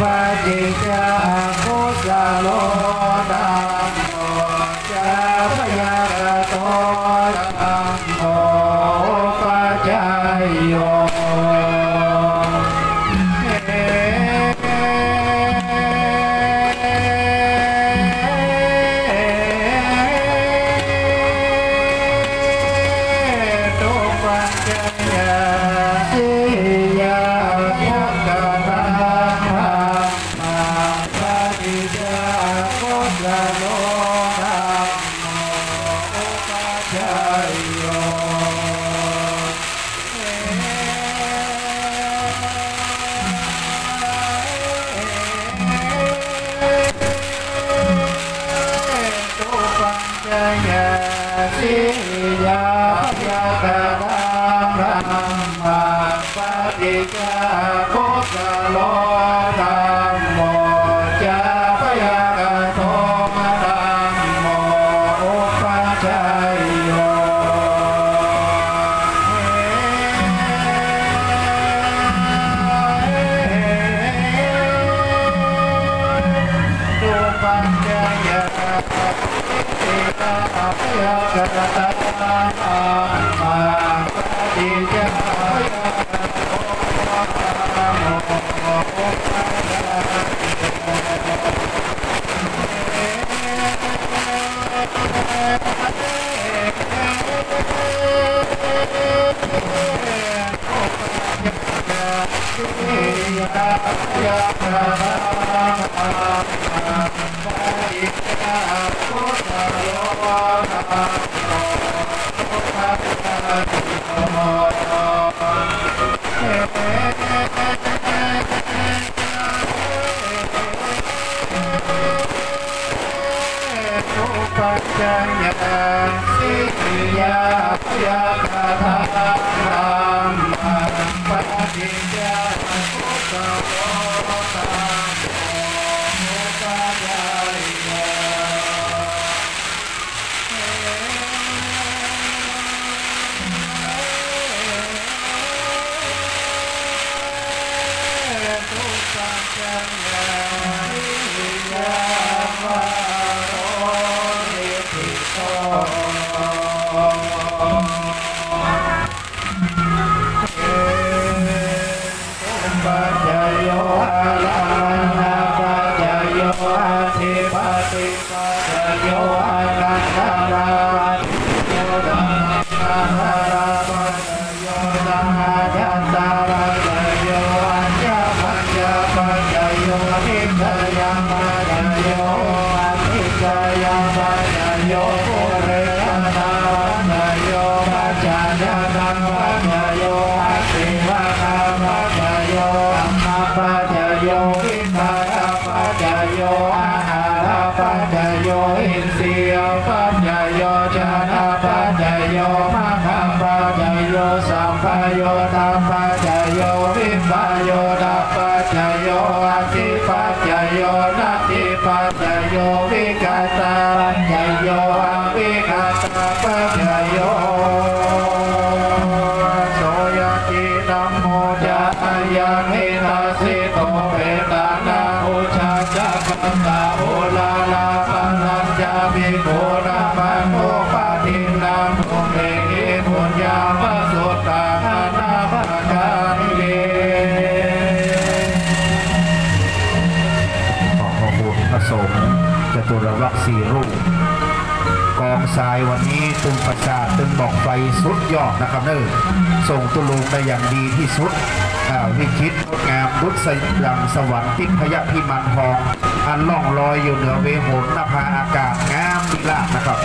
ปั ตุ ยาคาธา โยวิมารปัญจโยอาหารปัญจโยอินทรียปัญจโยจานะปัญจโยมังคัมปัญจโยสัมปโยธรรมปัญจโยวิปโยดัปปัญจโยอธิปัญจโยนัตถิปัญจโยวิกาตาปัญจโยอวิกาตาปัญจโยโสยตินัมโมจายังหินาสิ ทรายวันนี้ตึงประสาทตึงบอกไฟสุดยอดนะครับเนอส่งตุลุงได้อย่างดีที่สุดวิคิดงดงามรุษยังสวรรค์ทิพยพิมันทองอันล่องลอยอยู่เหนือเวหนนภาอากาศงามดีลานะครับ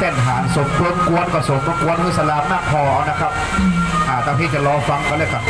แค่นหานสมกวรกวนก็สมกวนคือสลามมากพอนะครับอ่าตามที่จะรอฟังกันเลยครับ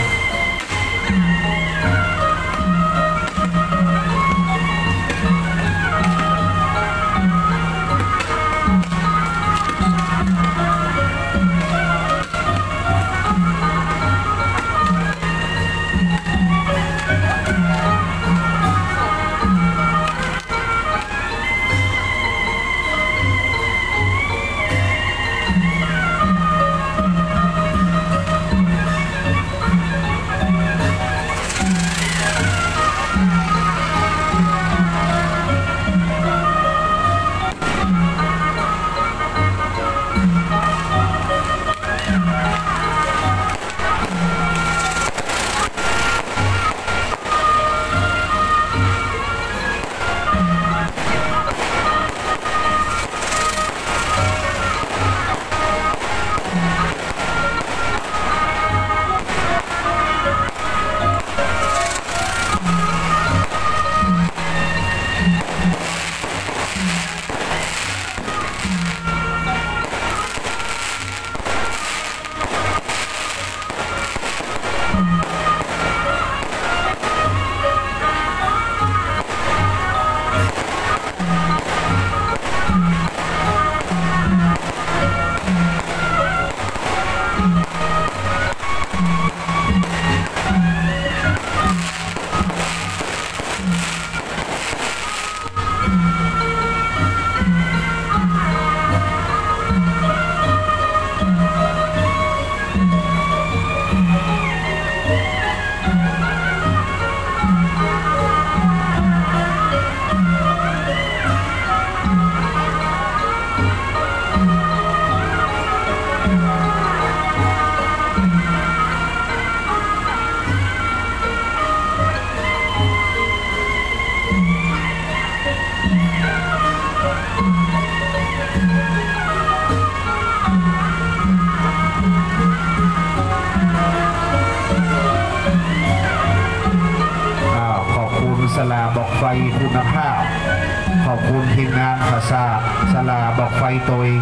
อบคุณทีมงานภาษาสลาบอกไฟตัวเอง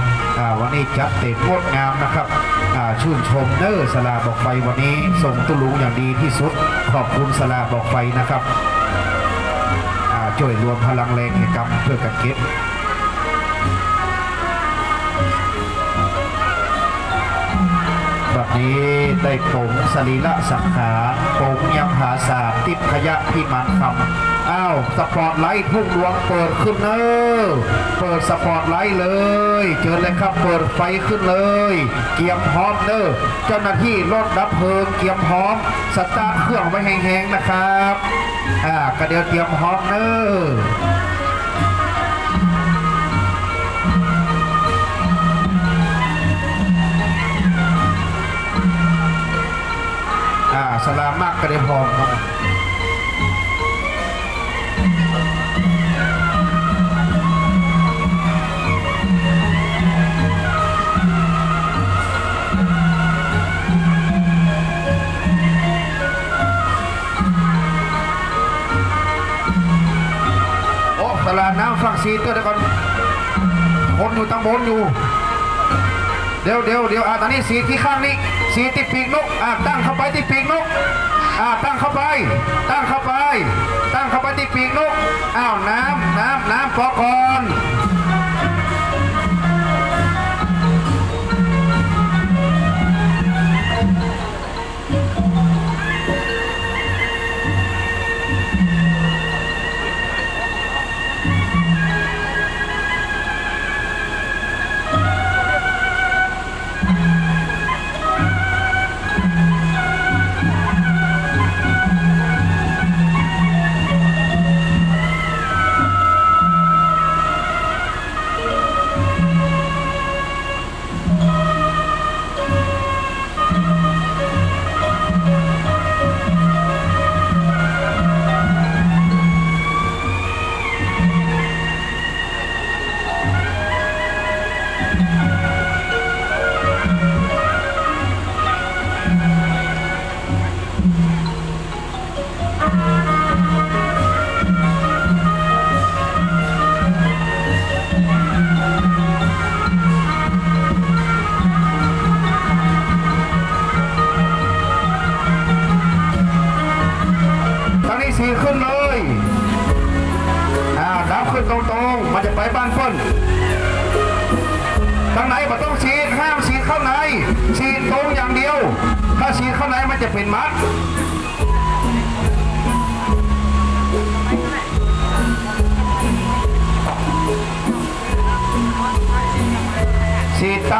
วันนี้จัดเต็มงดงามนะครับชื่นชมเนอร์สลาบอกไฟวันนี้ส่งตุลุงอย่างดีที่สุด ขอบคุณสลาบอกไฟนะครับอ่าช่วยรวมพลังแรงแห่งกรรมเพื่อกันเก็บแบบนี้ได้ผงสรีระสังขารผงยังหาศาสตร์ติดขยะพิมานคำ อ้าวสปอร์ตไลท์ทุ่งดวงเปิดขึ้นเนอเปิดสปอร์ตไลท์เลย เจอเลยครับเปิดไฟขึ้นเลย เกียมพร้อมเนอเจ้าหน้าที่รถดับเพลิงเกียมพร้อมสตาร์ทเครื่องไว้แห้งๆนะครับอ่ากระเดียวเตรียมพร้อมเนออ่าสลามมากกระเดียวพร้อมครับางบนอยู่ เดี๋ยวเดี๋ยวเดี๋ยวอ่าตอนนี้สีที่ข้างนี้ สีที่ปีกนกอ่าตั้งเข้าไปที่ปีกนกอ่าตั้งเข้าไป ตั้งเข้าไป ตั้งเข้าไปที่ปีกนกอ้าวน้ำน้ำน้ำพอก่อน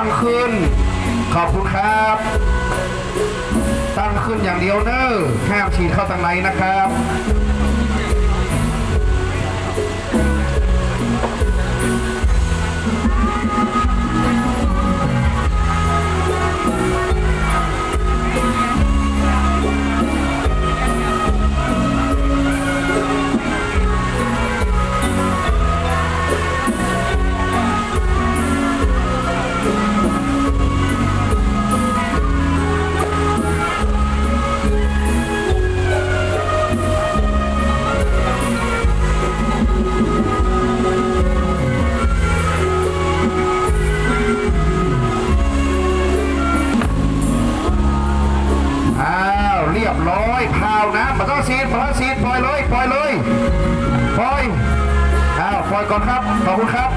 ตั้งขึ้น ขอบคุณครับ ตั้งขึ้นอย่างเดียวเนอะห้ามฉีดเข้าทางไหนนะครับาวเรียบร้อยพาวนะมาต้องซีดมาต้องซีดปล่อยเลยปล่อยเลยปล่อยอ้าวปล่อยก่อนครับขอบคุณครับ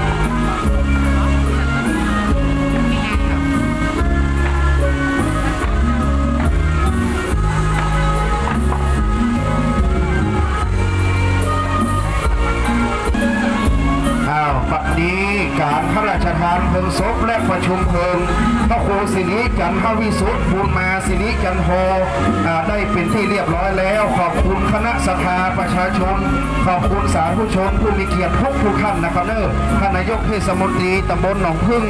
าวปัดนี้การพระราชทานเพลิงศพและประชุมเพลิงพระครูสิริจันทวิสุทธิ์ภูลมาสิริจันโทได้เป็นที่เรียบร้อยแล้ว ขอบคุณคณะสภาประชาชน ขอบคุณสาธุชนผู้มีเกียรติทุกทุกท่านนะครับเนอท่านนายกเทศมนตรีตำบลหนองพึ่ง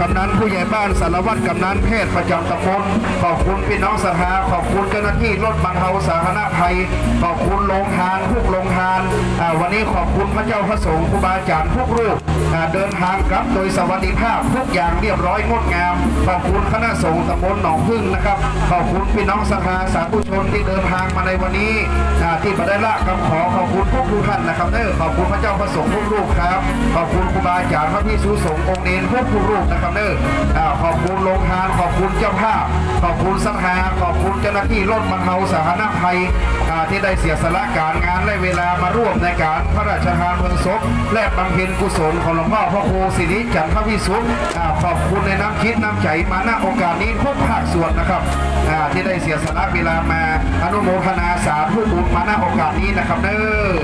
กำนันผู้ใหญ่บ้านสารวัตรกำนันเพศประจำตำบลขอบคุณพี่น้องสภาขอบคุณเจ้าหน้าที่รถบรรเทาสาธารณภัย ขอบคุณโรงทานทุกโรงทานวันนี้ขอบคุณพระเจ้าพระสงฆ์ครูบาอาจารย์ทุกรูปอ่าเดินทางกลับโดยสวัสดิภาพทุกอย่างเรียบร้อยงดงาม ขอบคุณคณะสงฆ์ตำบลหนองพึ่งนะครับ ขอบคุณพี่น้องสภาสาธุชนที่เดินทางมาในวันนี้ที่บัได้ละคำขอขอบคุณทุกทุกท่านนะครับเด้อขอบคุณพระเจ้าพระสงฆ์ทุกรูปครับ ขอบคุณครูบาอาจารย์พระพิสุสงฆ์องค์เนรทุกทุกรูปนะครับเด้ออ่าขอบคุณโรงทาน ขอบคุณเจ้าภาพ ขอบคุณสภาขอบคุณเจ้าหน้าที่รถบรรเทาสาธารณภัยที่ได้เสียสละการงานและเวลามาร่วมในการพระราชทานเพลิงศพและบำเพ็ญกุศลของหลวงพ่อพระครูสิริจันทวิสุทธิ์ขอบคุณในน้ำคิดน้ำใจมาณโอกาสนี้ทุกภาคส่วนนะครับที่ได้เสียสละเวลามาอนุโมทนาสาธุบุญมาณโอกาสนี้นะครับเด้อ